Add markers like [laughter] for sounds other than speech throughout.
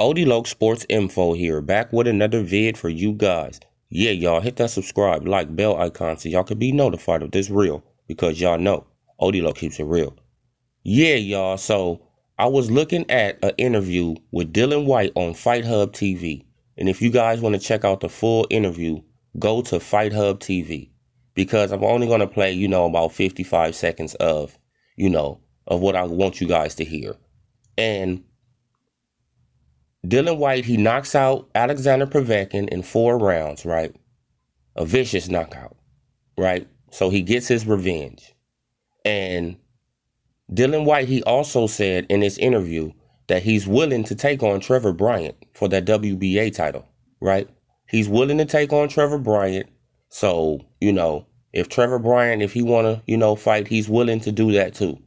OdeeLocc Sports Info here, back with another vid for you guys. Yeah, y'all, hit that subscribe, like, bell icon so y'all can be notified of this real because y'all know OdeeLocc keeps it real. Yeah, y'all, so I was looking at an interview with Dillian Whyte on Fight Hub TV. And if you guys want to check out the full interview, go to Fight Hub TV because I'm only going to play, you know, about 55 seconds of, you know, of what I want you guys to hear. And Dillian Whyte, he knocks out Alexander Povetkin in four rounds, right? A vicious knockout, right? So he gets his revenge. And Dillian Whyte, he also said in this interview that he's willing to take on Trevor Bryan for that WBA title, right? He's willing to take on Trevor Bryan. So, you know, if Trevor Bryan, if he want to, you know, fight, he's willing to do that too.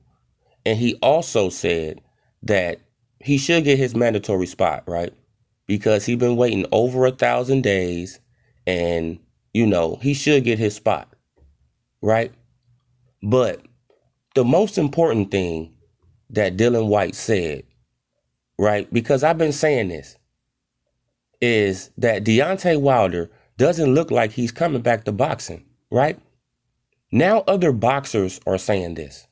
And he also said that he should get his mandatory spot, right? Because he's been waiting over a thousand days and, you know, he should get his spot, right? But the most important thing that Dillian Whyte said, right? Because I've been saying this, is that Deontay Wilder doesn't look like he's coming back to boxing, right? Now other boxers are saying this,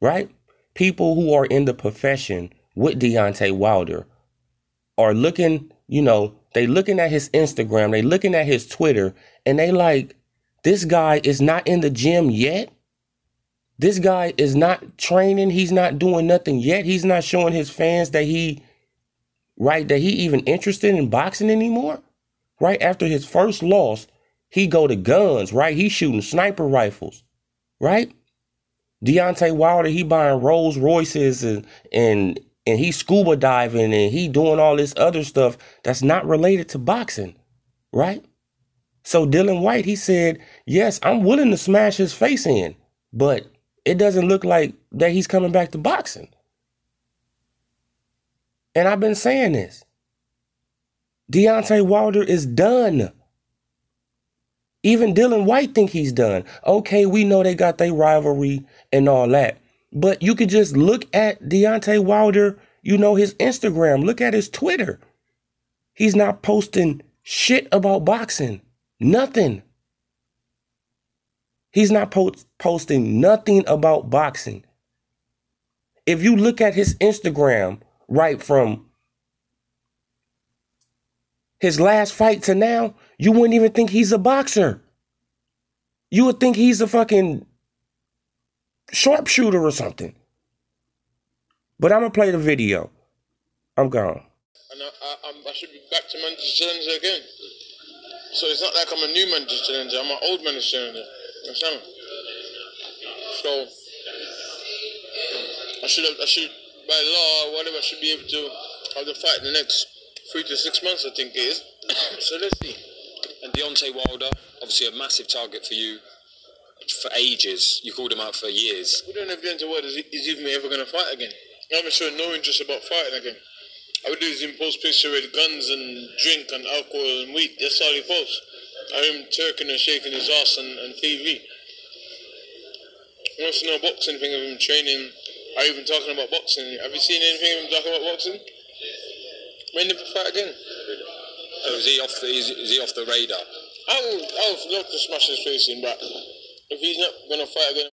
right? People who are in the profession with Deontay Wilder are looking, you know, they looking at his Instagram, they looking at his Twitter, and they like, this guy is not in the gym yet. This guy is not training. He's not doing nothing yet. He's not showing his fans that he, right, that he even interested in boxing anymore. Right after his first loss, he go to guns, right? He's shooting sniper rifles, right? Deontay Wilder, he buying Rolls Royces and and and he's scuba diving and he doing all this other stuff that's not related to boxing, right? So Dillian Whyte, he said, yes, I'm willing to smash his face in, but it doesn't look like that he's coming back to boxing. And I've been saying this. Deontay Wilder is done. Even Dillian Whyte think he's done. Okay, we know they got their rivalry and all that. But you could just look at Deontay Wilder, you know, his Instagram, look at his Twitter. He's not posting shit about boxing. Nothing. He's not post- posting nothing about boxing. If you look at his Instagram right from his last fight to now, you wouldn't even think he's a boxer. You would think he's a fucking sharpshooter or something. But I'm gonna play the video. I'm gone. And I, I, I, should be back to Manchester Challenger again. So it's not like I'm a new Manchester Challenger. I'm an old Manchester Challenger. Understand? So I should have, I should by law or whatever I should be able to have the fight in the next three to six months. I think it is. [coughs] so let's see. And Deontay Wilder, obviously a massive target for you for ages. You called him out for years. We don't have Deontay Wilder is, is even ever going to fight again. I haven't shown no interest about fighting again. I would do is him post picture with guns and drink and alcohol and weed. That's all he posts. I him turking and shaking his ass on, on TV. He wants to know boxing, anything of him training, or even talking about boxing. Have you seen anything of him talking about boxing? May never fight again. So is he off the, is, is he off the radar? I would, I would love to smash his face in, but if he's not to fight again,